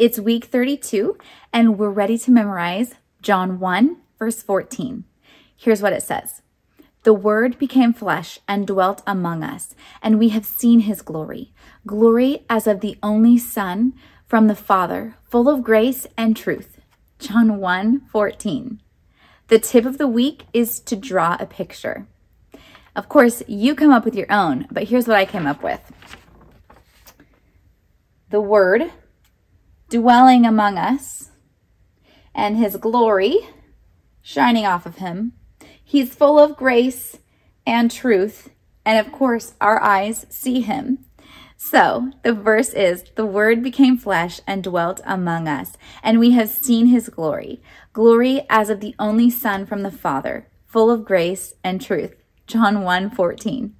It's week 32, and we're ready to memorize John 1, verse 14. Here's what it says The Word became flesh and dwelt among us, and we have seen his glory glory as of the only Son from the Father, full of grace and truth. John 1 14. The tip of the week is to draw a picture. Of course, you come up with your own, but here's what I came up with the Word dwelling among us and his glory shining off of him. He's full of grace and truth. And of course, our eyes see him. So the verse is The Word became flesh and dwelt among us, and we have seen his glory glory as of the only Son from the Father, full of grace and truth. John 1 14.